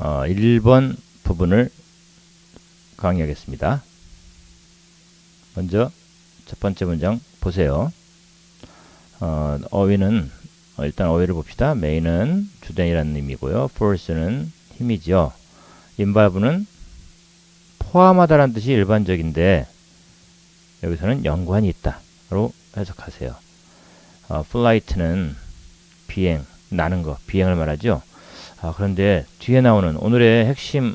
어, 1번 부분을 강의하겠습니다. 먼저 첫 번째 문장 보세요. 어, 어휘는 어, 일단 어휘를 봅시다. 메인은 주된이라는 의미고요. force는 힘이죠. involve는 포함하다라는 뜻이 일반적인데 여기서는 연관이 있다로 해석하세요. 어, flight는 비행, 나는 거, 비행을 말하죠. 아, 그런데 뒤에 나오는 오늘의 핵심,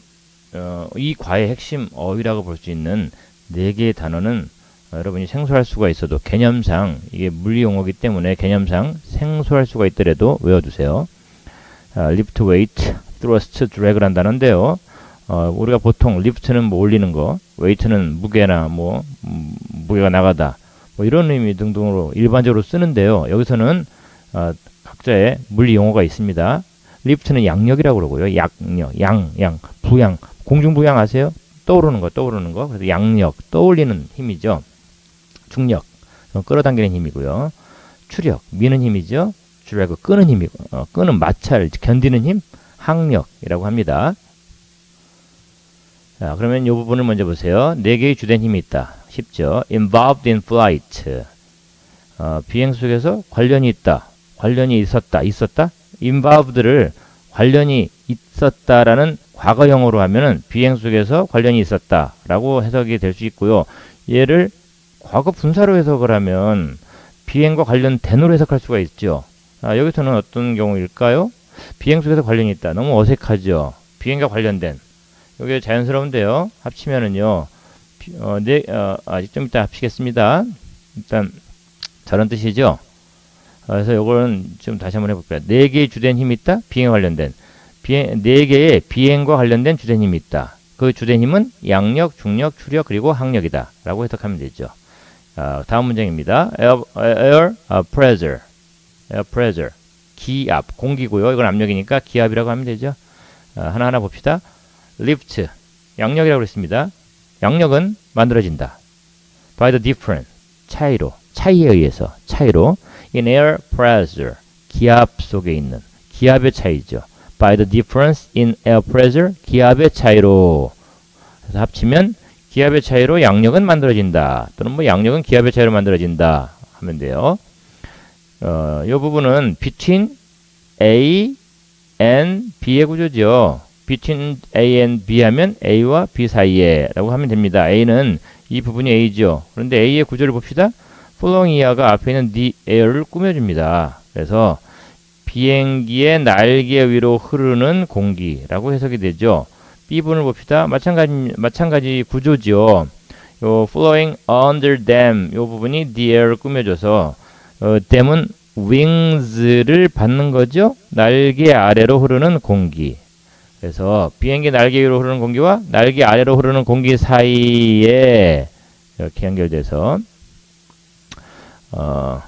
어, 이 과의 핵심 어휘라고 볼 수 있는 네 개의 단어는 어, 여러분이 생소할 수가 있어도 개념상 이게 물리 용어기 때문에 개념상 생소할 수가 있더라도 외워두세요. 아, lift weight, thrust, drag를 한다는데요. 어, 우리가 보통 lift는 뭐 올리는 거, weight는 무게나 뭐 음, 무게가 나가다 뭐 이런 의미 등등으로 일반적으로 쓰는데요. 여기서는 어, 각자의 물리 용어가 있습니다. 리프트는 양력이라고 그러고요. 약력, 양, 양, 부양, 공중부양 아세요? 떠오르는 거, 떠오르는 거. 그래서 양력, 떠올리는 힘이죠. 중력, 끌어당기는 힘이고요. 추력, 미는 힘이죠. 드래그, 끄는 힘이고, 어, 끄는 마찰, 견디는 힘, 항력이라고 합니다. 자, 그러면 이 부분을 먼저 보세요. 네 개의 주된 힘이 있다. 쉽죠? involved in flight. 어, 비행 속에서 관련이 있다. 관련이 있었다. 있었다. Involved를 관련이 있었다라는 과거형으로 하면은 비행 속에서 관련이 있었다라고 해석이 될 수 있고요. 얘를 과거 분사로 해석을 하면 비행과 관련된으로 해석할 수가 있죠. 아, 여기서는 어떤 경우일까요? 비행 속에서 관련이 있다. 너무 어색하죠. 비행과 관련된. 이게 자연스러운데요. 합치면은요. 어, 네, 어, 아직 좀 이따 합치겠습니다. 일단 저런 뜻이죠. 그래서 요거는 좀 다시 한번 해볼까요? 네 개의 주된 힘이 있다. 비행 관련된 비행 네 개의 비행과 관련된 주된 힘이 있다. 그 주된 힘은 양력, 중력, 추력 그리고 항력이다라고 해석하면 되죠. 아, 다음 문장입니다. air, air pressure, air pressure, 기압, 공기고요. 이건 압력이니까 기압이라고 하면 되죠. 아, 하나하나 봅시다. lift, 양력이라고 그랬습니다. 양력은 만들어진다. by the difference, 차이로, 차이에 의해서, 차이로 in air pressure, 기압 속에 있는 기압의 차이죠. by the difference in air pressure, 기압의 차이로. 그래서 합치면 기압의 차이로 양력은 만들어진다. 또는 뭐 양력은 기압의 차이로 만들어진다 하면 돼요. 어, 이 부분은 between A and B의 구조죠. between A and B 하면 A와 B 사이에 라고 하면 됩니다. A는 이 부분이 A죠. 그런데 A의 구조를 봅시다. 플로잉 이하가 앞에 있는 the air를 꾸며줍니다. 그래서 비행기의 날개 위로 흐르는 공기라고 해석이 되죠. B분을 봅시다. 마찬가지, 마찬가지 구조죠. 요 flowing under them 요 부분이 the air를 꾸며줘서 어, them은 wings를 받는 거죠. 날개 아래로 흐르는 공기. 그래서 비행기 날개 위로 흐르는 공기와 날개 아래로 흐르는 공기 사이에 이렇게 연결돼서 어,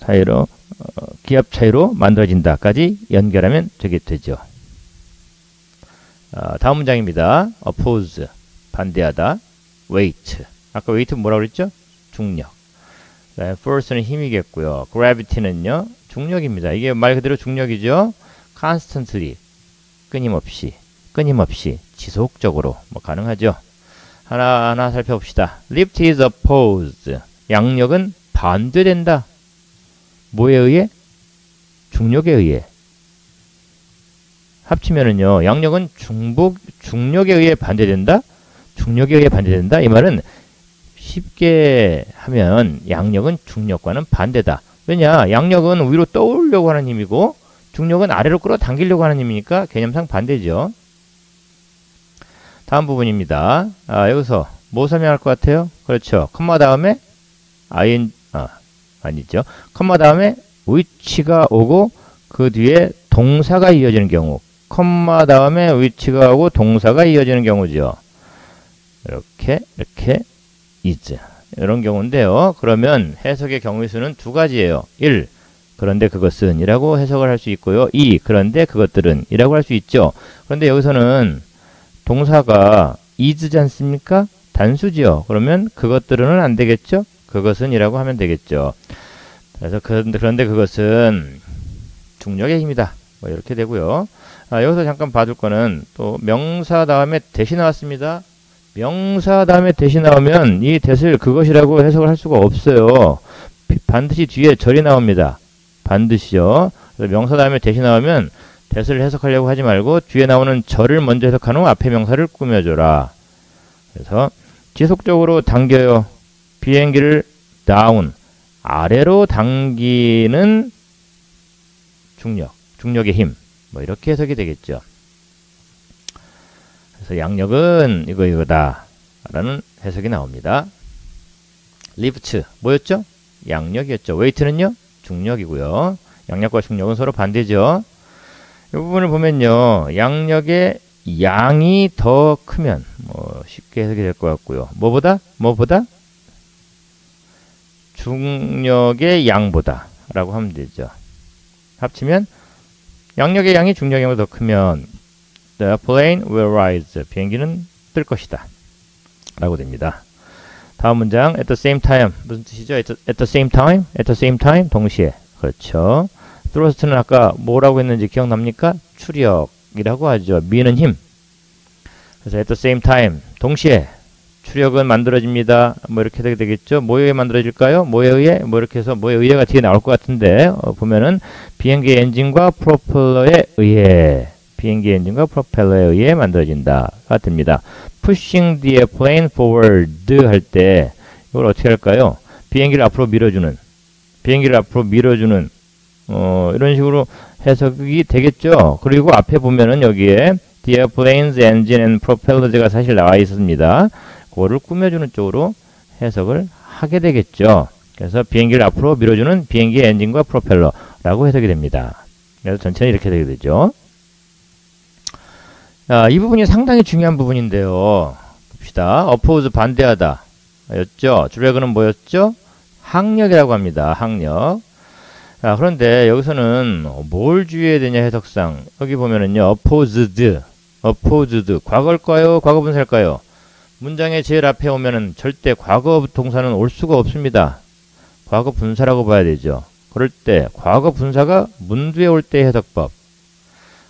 사이로 어, 기압 차이로 만들어진다까지 연결하면 되게 되죠. 어, 다음 문장입니다. oppose 반대하다 weight 아까 weight 뭐라고 그랬죠? 중력 네, force는 힘이겠고요. gravity는요 중력입니다. 이게 말 그대로 중력이죠. constantly 끊임없이 끊임없이 지속적으로 뭐 가능하죠. 하나하나 살펴봅시다. lift is opposed 양력은 반대된다. 뭐에 의해? 중력에 의해. 합치면은요. 양력은 중복 중력에 의해 반대된다. 중력에 의해 반대된다. 이 말은 쉽게 하면 양력은 중력과는 반대다. 왜냐? 양력은 위로 떠오르려고 하는 힘이고 중력은 아래로 끌어당기려고 하는 힘이니까 개념상 반대죠. 다음 부분입니다. 아, 여기서 뭐 설명할 것 같아요? 그렇죠. 컴마 다음에 ing 아, 아니죠. 컴마 다음에 위치가 오고 그 뒤에 동사가 이어지는 경우 컴마 다음에 위치가 오고 동사가 이어지는 경우죠. 이렇게 이렇게 is 이런 경우인데요. 그러면 해석의 경우의 수는 두 가지예요. 1. 그런데 그것은 이라고 해석을 할 수 있고요. 2. 그런데 그것들은 이라고 할 수 있죠. 그런데 여기서는 동사가 is지 않습니까? 단수지요. 그러면 그것들은 안 되겠죠? 그것은 이라고 하면 되겠죠. 그래서 그런데, 그것은 중력의 힘이다. 뭐 이렇게 되고요. 아, 여기서 잠깐 봐줄 거는 또 명사 다음에 대시 나왔습니다. 명사 다음에 대시 나오면 이 대를 그것이라고 해석을 할 수가 없어요. 반드시 뒤에 절이 나옵니다. 반드시요. 명사 다음에 대시 나오면 대를 해석하려고 하지 말고 뒤에 나오는 절을 먼저 해석한 후 앞에 명사를 꾸며줘라. 그래서 지속적으로 당겨요. 비행기를 down 아래로 당기는 중력, 중력의 힘. 뭐 이렇게 해석이 되겠죠. 그래서 양력은 이거 이거다 라는 해석이 나옵니다. 리프트 뭐였죠? 양력이었죠. weight는요? 중력이고요. 양력과 중력은 서로 반대죠. 이 부분을 보면요. 양력의 양이 더 크면 뭐 쉽게 해석이 될 것 같고요. 뭐보다? 뭐보다? 중력의 양보다 라고 하면 되죠. 합치면 양력의 양이 중력의 양보다 더 크면 The plane will rise. 비행기는 뜰 것이다. 라고 됩니다. 다음 문장 at the same time 무슨 뜻이죠? at the, at the same time? at the same time 동시에 그렇죠. thrust는 아까 뭐라고 했는지 기억납니까? 추력이라고 하죠. 미는 힘. 그래서 at the same time 동시에 추력은 만들어집니다. 뭐 이렇게 되게 되겠죠. 뭐에 만들어질까요? 뭐에 의해? 뭐 이렇게 해서 뭐에 의해가 뒤에 나올 것 같은데 어, 보면은 비행기 엔진과 프로펠러에 의해 비행기 엔진과 프로펠러에 의해 만들어진다가 됩니다. pushing the airplane forward 할 때 이걸 어떻게 할까요? 비행기를 앞으로 밀어주는 비행기를 앞으로 밀어주는 어, 이런 식으로 해석이 되겠죠. 그리고 앞에 보면은 여기에 the airplane's engine and propellers가 사실 나와 있습니다. 그거를 꾸며주는 쪽으로 해석을 하게 되겠죠. 그래서 비행기를 앞으로 밀어주는 비행기의 엔진과 프로펠러라고 해석이 됩니다. 그래서 전체는 이렇게 되게 되죠. 자, 이 부분이 상당히 중요한 부분인데요. 봅시다. oppose 반대하다 였죠. 드래그는 뭐였죠? 항력이라고 합니다. 항력. 자, 그런데 여기서는 뭘 주의해야 되냐 해석상 여기 보면은요. opposed, opposed 과거일까요? 과거 분사일까요? 문장의 제일 앞에 오면은 절대 과거 동사는 올 수가 없습니다. 과거 분사라고 봐야 되죠. 그럴 때 과거 분사가 문두에 올 때 해석법.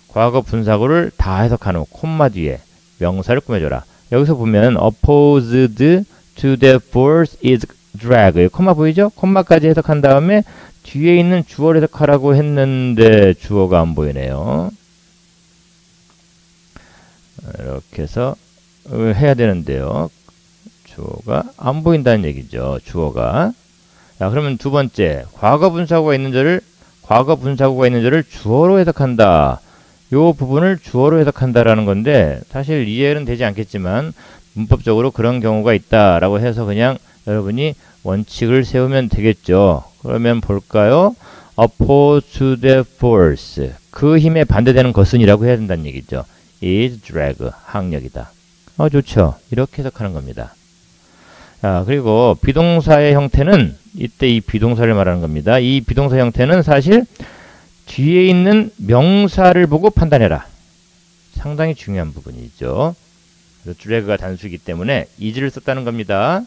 과거 분사구를 다 해석한 후 콤마 뒤에 명사를 꾸며줘라. 여기서 보면 opposed to the force is drag. 콤마 보이죠? 콤마까지 해석한 다음에 뒤에 있는 주어를 해석하라고 했는데 주어가 안 보이네요. 이렇게 해서 해야 되는데요. 주어가 안 보인다는 얘기죠. 주어가. 자, 그러면 두 번째, 과거 분사구가 있는 절을 과거 분사구가 있는 절을 주어로 해석한다. 요 부분을 주어로 해석한다라는 건데 사실 이해는 되지 않겠지만 문법적으로 그런 경우가 있다라고 해서 그냥 여러분이 원칙을 세우면 되겠죠. 그러면 볼까요? oppose to the force. 그 힘에 반대되는 것은이라고 해야 된다는 얘기죠. is drag. 항력이다. 어, 좋죠. 이렇게 해석하는 겁니다. 자, 그리고 비동사의 형태는 이때 이 비동사를 말하는 겁니다. 이 비동사 형태는 사실 뒤에 있는 명사를 보고 판단해라. 상당히 중요한 부분이죠. 그래서 드래그가 단수이기 때문에 is를 썼다는 겁니다.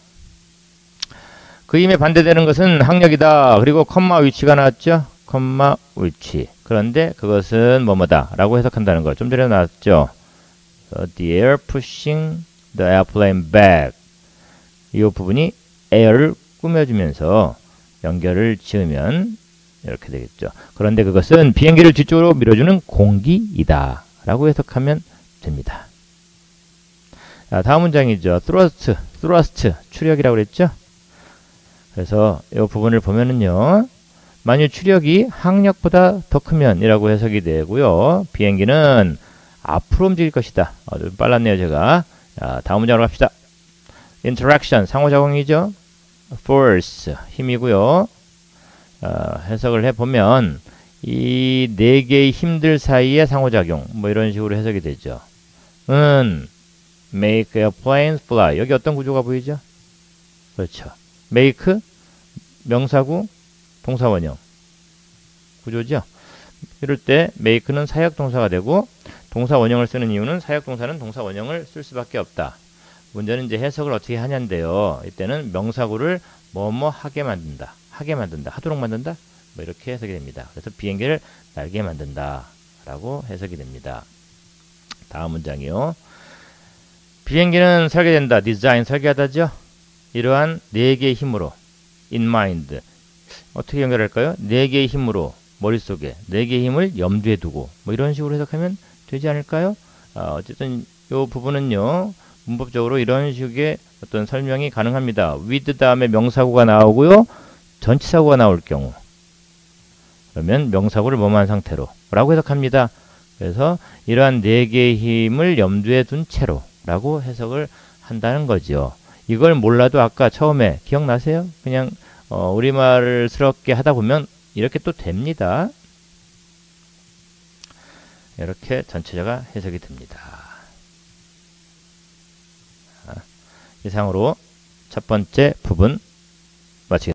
그 힘에 반대되는 것은 항력이다. 그리고 컴마 위치가 나왔죠. 컴마 위치. 그런데 그것은 뭐뭐다 라고 해석한다는 걸 좀 전에 나왔죠. So the air pushing the airplane back. 이 부분이 air를 꾸며주면서 연결을 지으면 이렇게 되겠죠. 그런데 그것은 비행기를 뒤쪽으로 밀어주는 공기이다. 라고 해석하면 됩니다. 자, 다음 문장이죠. thrust, thrust, 추력이라고 그랬죠. 그래서 이 부분을 보면은요. 만일 추력이 항력보다 더 크면 이라고 해석이 되고요. 비행기는 앞으로 움직일 것이다. 어, 좀 빨랐네요, 제가. 자, 다음 문장으로 갑시다. interaction, 상호작용이죠. force, 힘이고요. 어, 해석을 해보면 이 네 개의 힘들 사이의 상호작용 뭐 이런 식으로 해석이 되죠. 은 make airplanes fly. 여기 어떤 구조가 보이죠? 그렇죠. make 명사구 동사원형 구조죠. 이럴 때 make는 사역 동사가 되고 동사 원형을 쓰는 이유는 사역 동사는 동사 원형을 쓸 수밖에 없다. 문제는 이제 해석을 어떻게 하냐인데요. 이때는 명사구를 뭐뭐 하게 만든다. 하게 만든다. 하도록 만든다. 뭐 이렇게 해석이 됩니다. 그래서 비행기를 날게 만든다. 라고 해석이 됩니다. 다음 문장이요. 비행기는 설계된다. 디자인 설계하다죠. 이러한 네 개의 힘으로 in mind 어떻게 연결할까요? 네 개의 힘으로 머릿속에 네 개의 힘을 염두에 두고 뭐 이런 식으로 해석하면 되지 않을까요? 아, 어쨌든 이 부분은요. 문법적으로 이런 식의 어떤 설명이 가능합니다. with 다음에 명사구가 나오고요. 전치사구가 나올 경우 그러면 명사구를 뭐만 상태로 라고 해석합니다. 그래서 이러한 네 개의 힘을 염두에 둔 채로 라고 해석을 한다는 거죠. 이걸 몰라도 아까 처음에 기억나세요? 그냥 어, 우리말을 스럽게 하다 보면 이렇게 또 됩니다. 이렇게 전체자가 해석이 됩니다. 이상으로 첫 번째 부분 마치겠습니다.